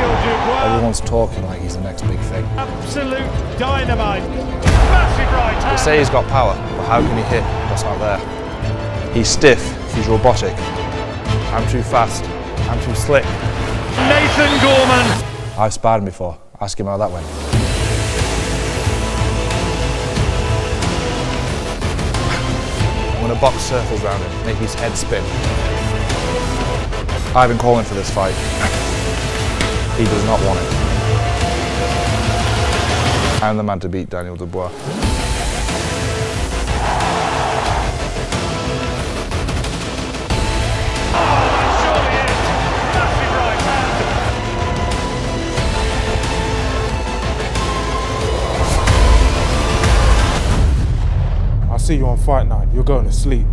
Everyone's talking like he's the next big thing. Absolute dynamite. Massive right hand. They say he's got power, but how can he hit what's not there? He's stiff, he's robotic. I'm too fast, I'm too slick. Nathan Gorman. I've sparred him before, ask him how that went. I'm gonna box circles around him, make his head spin. I've been calling for this fight. He does not want it. I'm the man to beat Daniel Dubois. See you on Fight Night. You're going to sleep.